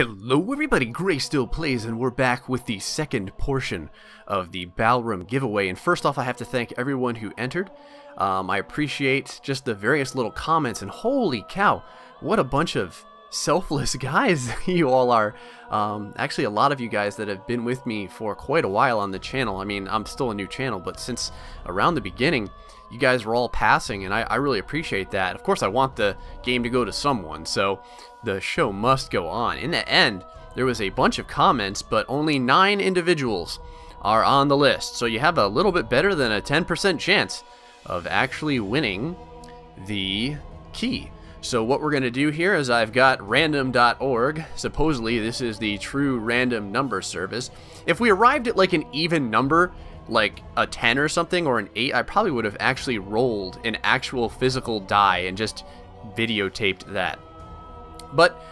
Hello everybody, Gray Still Plays, and we're back with the second portion of the Balrum giveaway. And first off, I have to thank everyone who entered. Um, I appreciate just the various little comments, and holy cow, what a bunch of selfless guys you all are. Um, actually, a lot of you guys that have been with me for quite a while on the channel. I mean, I'm still a new channel, but since around the beginning, you guys were all passing, and I, I, really appreciate that. Of course, I want the game to go to someone, so the show must go on. In the end, there was a bunch of comments, but only nine individuals are on the list, so you have a little bit better than a 10% chance of actually winning the key. So what we're going to do here is I've got random.org. Supposedly this is the true random number service. If we arrived at like an even number, like a 10 or something or an 8, I probably would have actually rolled an actual physical die and just videotaped that. But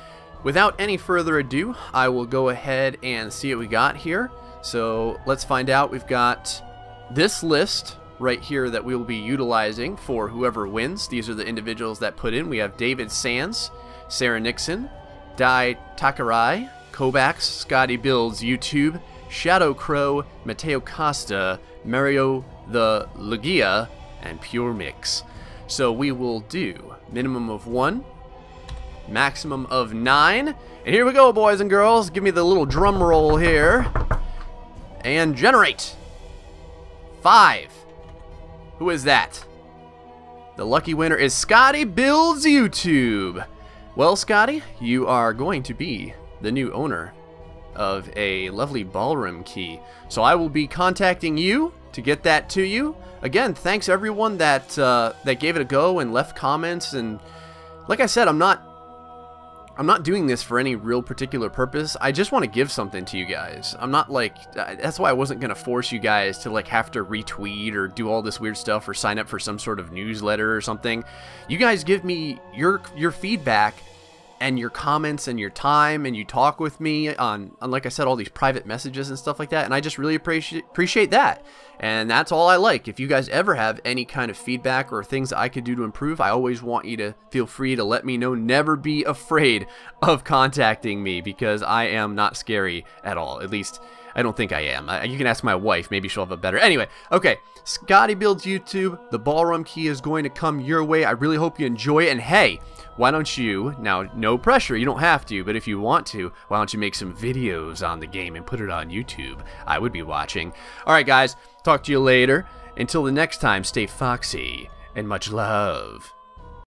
without any further ado, I will go ahead and see what we got here. So let's find out. We've got this list right here that we will be utilizing for whoever wins. These are the individuals that put in. We have David Sands, Sarah Nixon, Dai Takarai, Kovacs, Scotty Builds, YouTube, Shadow Crow, Mateo Costa, Mario the Lugia, and Pure Mix. So we will do minimum of one, maximum of nine. And here we go, boys and girls. Give me the little drum roll here. And generate. Five. Who is that? The lucky winner is Scotty Builds YouTube. Well, Scotty, you are going to be the new owner of a lovely Balrum key. So I will be contacting you to get that to you. Again, thanks everyone that uh, that gave it a go and left comments. And like I said, I'm not I'm not doing this for any real particular purpose. I just want to give something to you guys. I'm not like that's why I wasn't gonna force you guys to like have to retweet or do all this weird stuff or sign up for some sort of newsletter or something. You guys give me your your feedback and your comments and your time and you talk with me on, on like I said all these private messages and stuff like that and I just really appreciate appreciate that. And that's all I like. If you guys ever have any kind of feedback or things I could do to improve I always want you to feel free to let me know. Never be afraid of contacting me because I am not scary at all at least I don't think I am. you can ask my wife. Maybe she'll have a better. Anyway, okay. Scotty Builds YouTube. The Balrum key is going to come your way. I really hope you enjoy it. And hey, why don't you, now no pressure, you don't have to, but if you want to, why don't you make some videos on the game and put it on YouTube? I would be watching. Alright guys, talk to you later. Until the next time, stay foxy and much love.